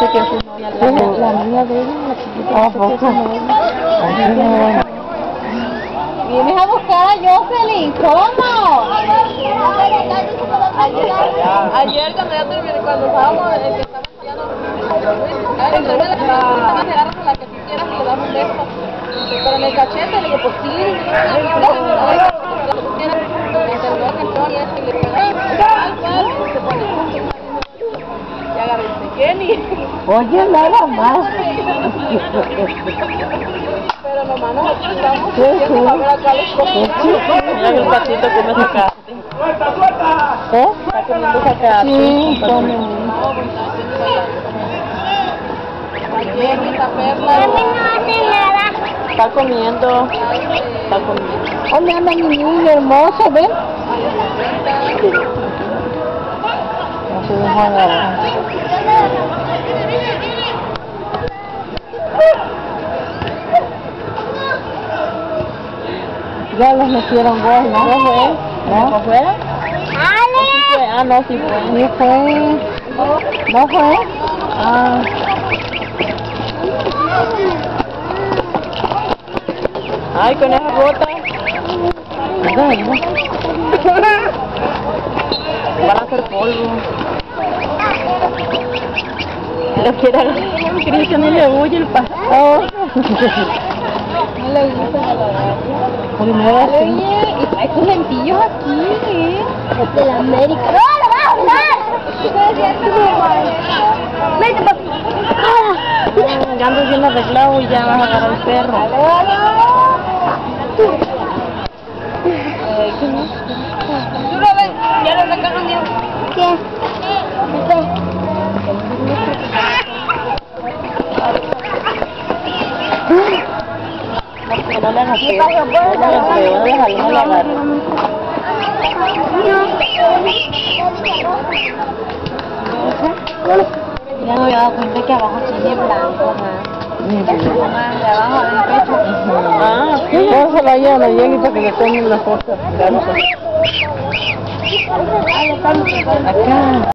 dice que es su novia. La, niña de ella, la chiquita, Ah, poco. Vienes a buscar a Jocelyn, ¿cómo? Ayer, ayer cuando ya terminé, cuando estábamos, el que estaba la que tú quieras y le das un beso. Pero en el cachete, le digo, pues sí, Oye, nada más. Pero nomás nos estamos Sí, diciendo sí. para ver acá los cosas. Mira que patito come zacate. ¿Eh? Está comiendo zacate. Sí, come. Está comiendo. Está comiendo. ¿Dónde anda mi niño hermoso, ven? No se deja agarrar. Ya los metieron gol, ¿no? ¿No fue? ¿No? ¿No fue? Sí fue. Ah, no, sí fue. Sí fue. ¿No fue? Ah. Ay, con esa bota. ¿verdad, no? Van a hacer polvo. Lo agarrar. Cristian no le huye el pastor. No le gusta a la sí. Oye, y trae tus lentillos aquí, ¿eh? De la América. ¡No, lo vas a usar! Vete, papi. Ya andas bien arreglado y ya vas a agarrar el perro. Tú lo ves, ya lo sacaron mío. ¿Qué? No, no le hagas feo. No le hagas feo. Déjalo, no le agarres. Ya me había dado cuenta que abajo tiene blanco más. Más de abajo del pecho. Ah, sí. Pónselo allá a la Jenny para que le tomen la foto. Acá.